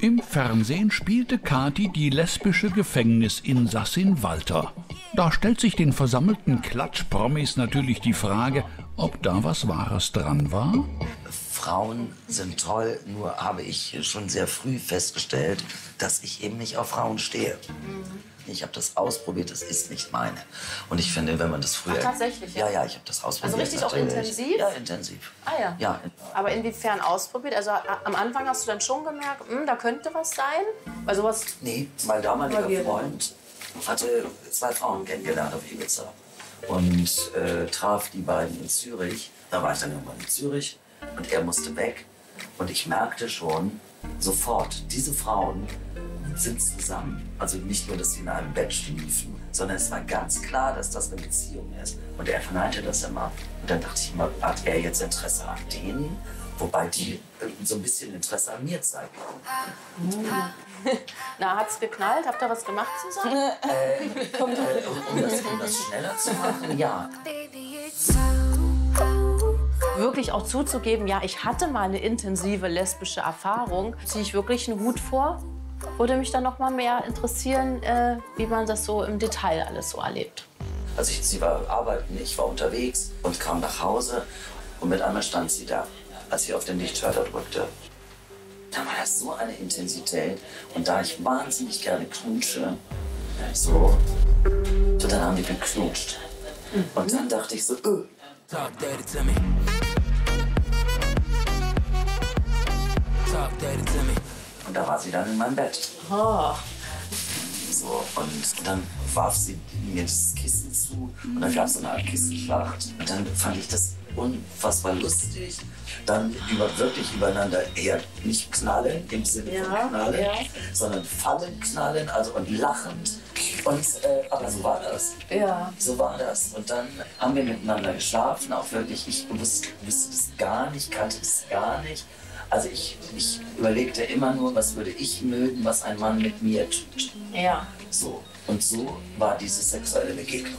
Im Fernsehen spielte Kati die lesbische Gefängnisinsassin Walter. Da stellt sich den versammelten Klatschpromis natürlich die Frage, ob da was Wahres dran war. Frauen sind toll, nur habe ich schon sehr früh festgestellt, dass ich eben nicht auf Frauen stehe. Ich habe das ausprobiert, das ist nicht meine. Und ich finde, wenn man das früher... Ach, tatsächlich, ja? Ja, ja, ich habe das ausprobiert. richtig auch intensiv? Ja, intensiv. Ah ja. Ja, Aber inwiefern ausprobiert? Also am Anfang hast du dann schon gemerkt, hm, da könnte was sein? Weil sowas. Nee, mein damaliger. Freund hatte zwei Frauen kennengelernt auf Ibiza und äh, traf die beiden in Zürich. Da war ich dann irgendwann in Zürich und er musste weg. Und ich merkte schon sofort, diese Frauen sind zusammen. Also nicht nur, dass sie in einem Bett schliefen, sondern es war ganz klar, dass das eine Beziehung ist. Und er verneinte das immer. Und dann dachte ich immer, hat er jetzt Interesse an denen? Wobei die äh, so ein bisschen Interesse an mir zeigen. Na, hat's geknallt? Habt ihr was gemacht zusammen? Äh, um, das, um das schneller zu machen, ja. Wirklich auch zuzugeben, ja, ich hatte mal eine intensive lesbische Erfahrung, ziehe ich wirklich einen Hut vor. Würde mich dann noch mal mehr interessieren, äh, wie man das so im Detail alles so erlebt. Also ich, sie war arbeiten, ich war unterwegs und kam nach Hause und mit einmal stand sie da, als sie auf den Lichtschalter drückte. Da war das so eine Intensität und da ich wahnsinnig gerne knutsche, so, so dann haben die geknutscht. Und dann dachte ich so, öh, Talk dirty to me. Und da war sie dann in meinem Bett. Oh. So, und dann warf sie mir das Kissen zu und dann gab es so eine Art Kissenschlacht. Und dann fand ich das unfassbar lustig. Dann über, wirklich übereinander eher nicht knallen im Sinne Ja, von knallen, ja. sondern fallen knallen, also und lachend. Und, äh, aber so war das. Ja. So war das. Und dann haben wir miteinander geschlafen, auch wirklich. Ich wusste, wusste das gar nicht, kannte das gar nicht. Also ich, ich überlegte immer nur, was würde ich mögen, was ein Mann mit mir tut. Ja. So. Und so war diese sexuelle Begegnung.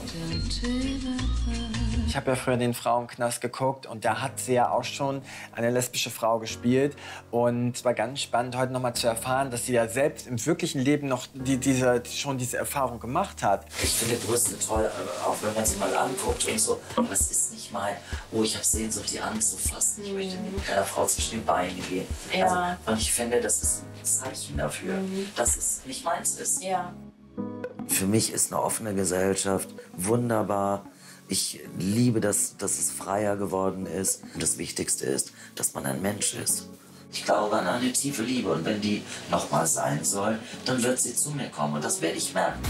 Ich habe ja früher den Frauenknast geguckt und da hat sie ja auch schon eine lesbische Frau gespielt. Und es war ganz spannend, heute noch mal zu erfahren, dass sie ja selbst im wirklichen Leben noch die, diese, schon diese Erfahrung gemacht hat. Ich finde Brüste toll, auch wenn man sie mal anguckt und so. Aber es ist nicht mein, oh, ich habe Sehnsucht, die anzufassen. Ich möchte mit keiner Frau zwischen die Beine gehen. Ja. Also, und ich finde, das ist ein Zeichen dafür, dass es nicht meins ist. Ja. Für mich ist eine offene Gesellschaft wunderbar. Ich liebe, dass, dass es freier geworden ist. Und das Wichtigste ist, dass man ein Mensch ist. Ich glaube an eine tiefe Liebe und wenn die noch mal sein soll, dann wird sie zu mir kommen und das werde ich merken.